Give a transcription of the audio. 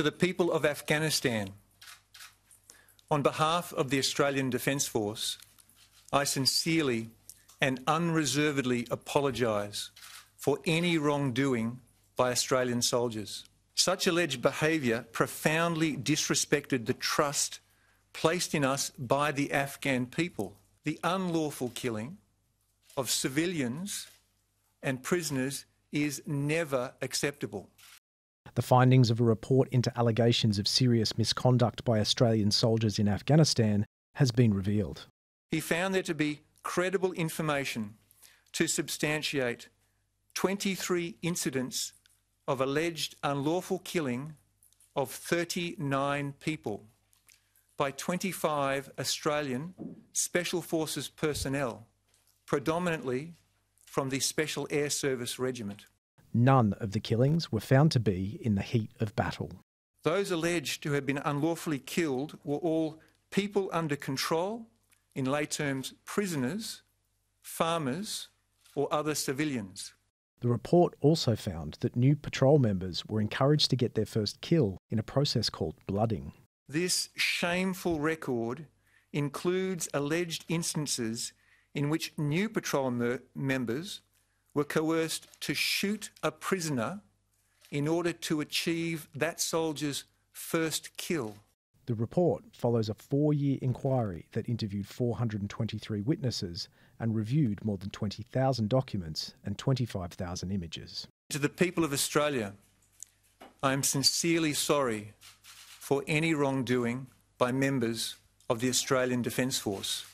To the people of Afghanistan, on behalf of the Australian Defence Force, I sincerely and unreservedly apologise for any wrongdoing by Australian soldiers. Such alleged behaviour profoundly disrespected the trust placed in us by the Afghan people. The unlawful killing of civilians and prisoners is never acceptable. The findings of a report into allegations of serious misconduct by Australian soldiers in Afghanistan has been revealed. He found there to be credible information to substantiate 23 incidents of alleged unlawful killing of 39 people by 25 Australian Special Forces personnel, predominantly from the Special Air Service Regiment. None of the killings were found to be in the heat of battle. Those alleged to have been unlawfully killed were all people under control, in lay terms, prisoners, farmers, or other civilians. The report also found that new patrol members were encouraged to get their first kill in a process called blooding. This shameful record includes alleged instances in which new patrol members were coerced to shoot a prisoner in order to achieve that soldier's first kill. The report follows a four year inquiry that interviewed 423 witnesses and reviewed more than 20,000 documents and 25,000 images. To the people of Australia, I am sincerely sorry for any wrongdoing by members of the Australian Defence Force.